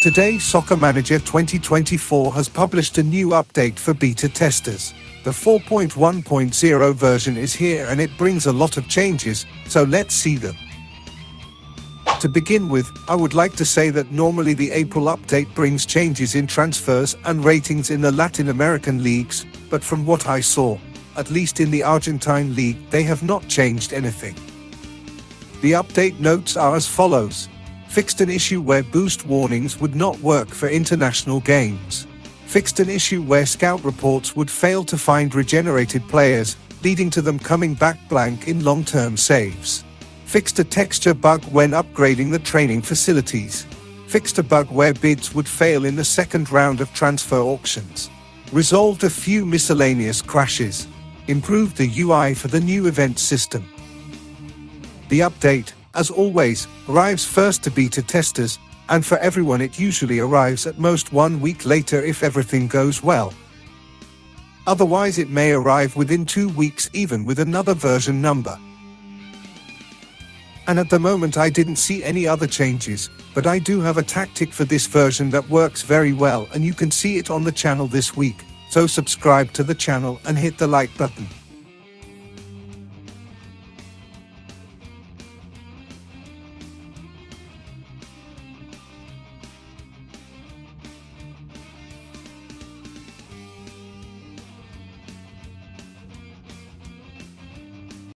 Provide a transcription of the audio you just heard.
Today Soccer Manager 2024 has published a new update for beta testers. The 4.1.0 version is here and it brings a lot of changes, so let's see them. To begin with, I would like to say that normally the April update brings changes in transfers and ratings in the Latin American leagues, but from what I saw, at least in the Argentine league, they have not changed anything. The update notes are as follows. Fixed an issue where boost warnings would not work for international games. Fixed an issue where scout reports would fail to find regenerated players, leading to them coming back blank in long-term saves. Fixed a texture bug when upgrading the training facilities, fixed a bug where bids would fail in the second round of transfer auctions, resolved a few miscellaneous crashes, improved the UI for the new event system. The update, as always, arrives first to beta testers, and for everyone it usually arrives at most one week later if everything goes well. Otherwise it may arrive within two weeks even with another version number and at the moment I didn't see any other changes, but I do have a tactic for this version that works very well and you can see it on the channel this week, so subscribe to the channel and hit the like button.